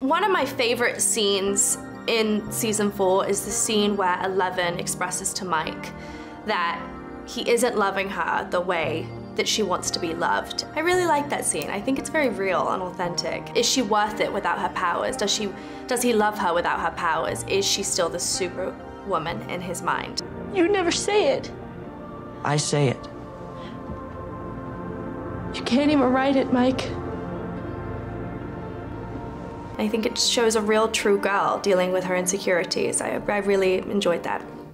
One of my favorite scenes in season four is the scene where Eleven expresses to Mike that he isn't loving her the way that she wants to be loved. I really like that scene. I think it's very real and authentic. Is she worth it without her powers? Does she does he love her without her powers? Is she still the superwoman in his mind? You never say it. I say it. You can't even write it, Mike. I think it shows a real true girl dealing with her insecurities. I, I really enjoyed that.